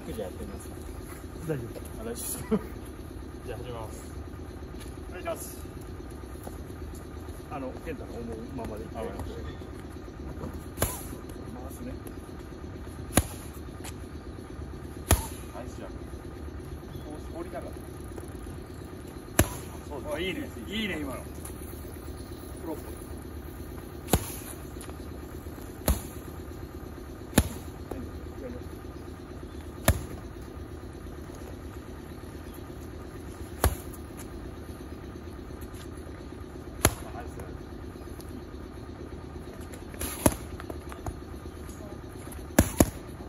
クじゃやってみます。か大丈夫。あ大丈夫ですじゃあ始めます。お願いします。あの健太の思うままでいっ回すね。ナイスジャンプこう絞りながら。そうですあいいね。いいね今の。プロップナイス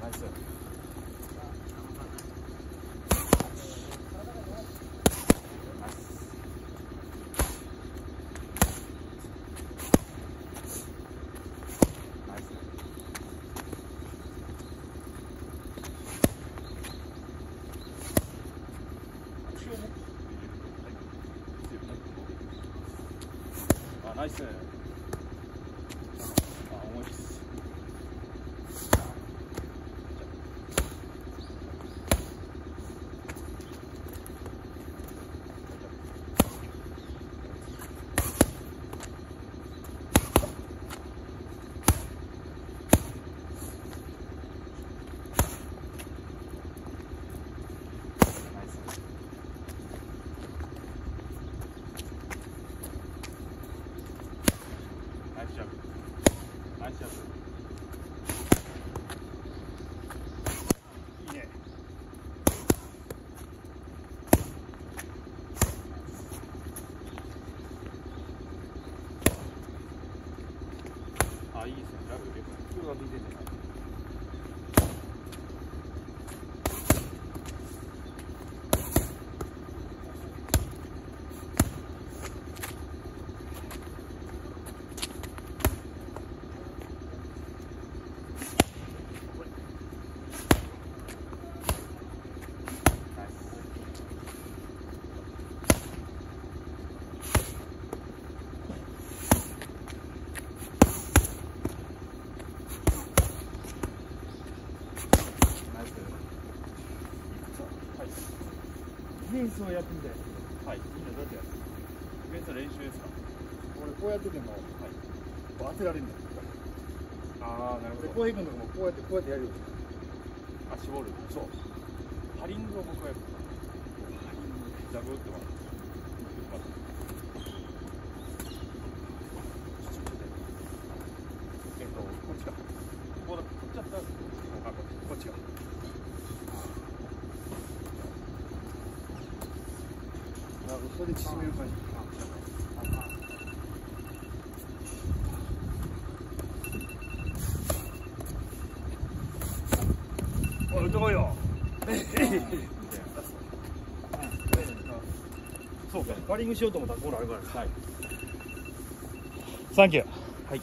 ナイスナイスナイス腰をねあナイスナイスジャンプナイスジャンプいいねあいいですねラブ結構が出ててないナイスナイスはいディフェンスをやってみたい。はい。みんなどうやってやるイベント練習ですか？俺こうやっててもはい。こう当てられるんだよああなるで浩平君とかもこうやってこうやってやるよ。あ絞る。そう。ハリングを僕はやるザブってますえっとこっちかこうだこっちだったらこうかこっちこっちがなるほどそれで縮める感じおいよそうかカーリングしようと思ったらこうなるからはいサンキューはい